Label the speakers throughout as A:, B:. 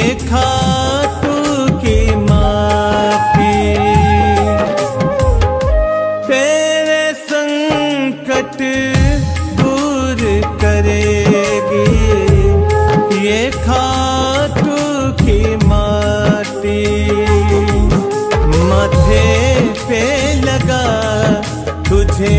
A: खाटू की माटी तेरे संकट दूर करेगी। ये खाटू की माटी माथे पे लगा तुझे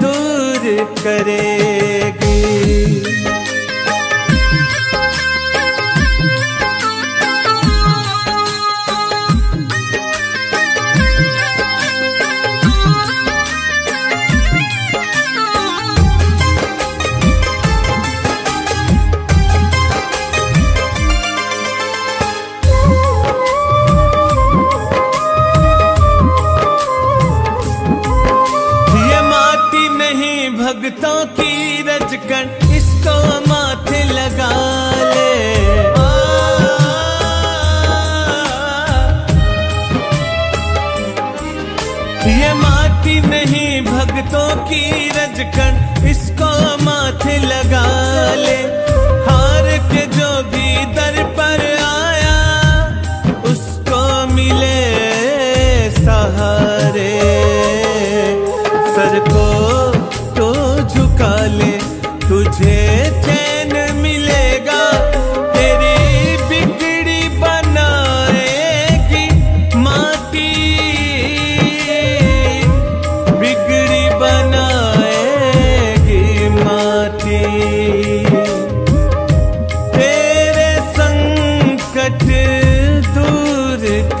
A: दूर करेगी। रजकन इसको माथे लगा ले। ये माटी नहीं, भक्तों की रजकन, इसको माथे लगा ले। हार के जो भी दर पर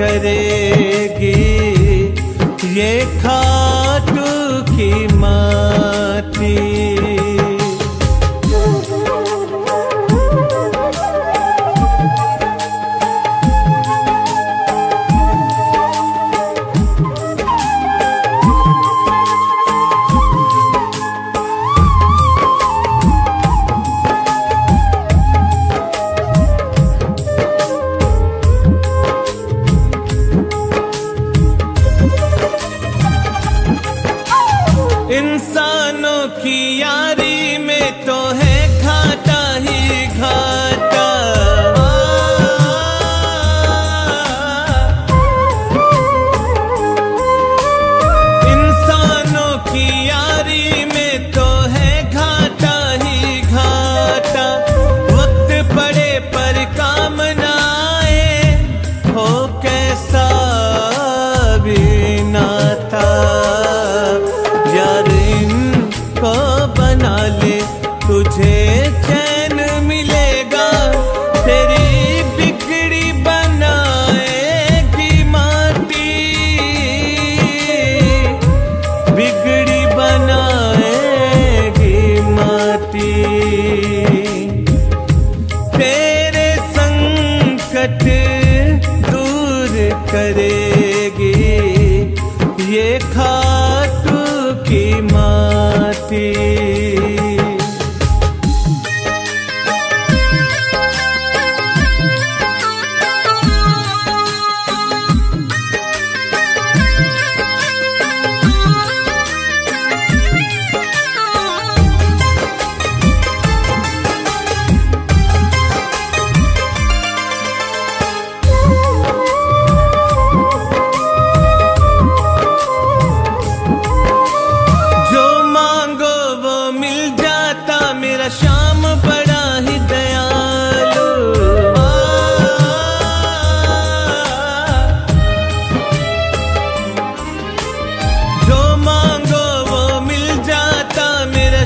A: करेगी ये खाटू की माटी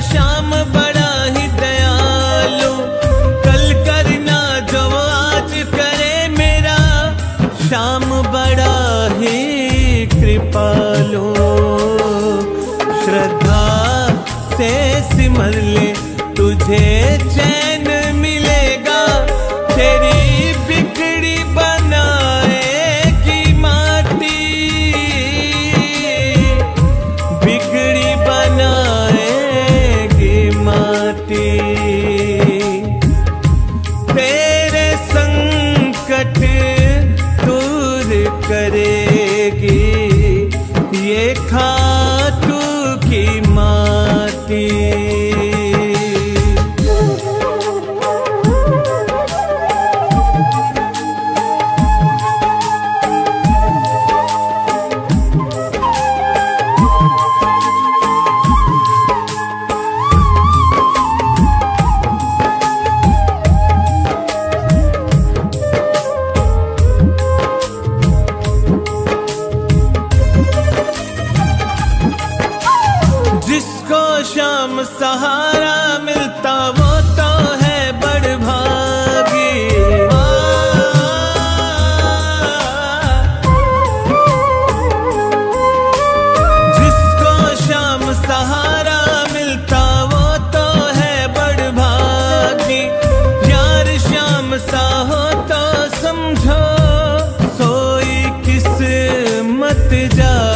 A: श्याम बड़ा ही दयालु कल करना जो आज करे मेरा, श्याम बड़ा ही कृपालु श्रद्धा से सिमर ले तुझे चैन मिलेगा, तेरी टूकी माटी सहारा मिलता वो तो है बड़ बड़भागी जिसको शाम सहारा मिलता वो तो है बड़ बड़भागी यार शाम सा हो तो समझो, सोई किस मत जा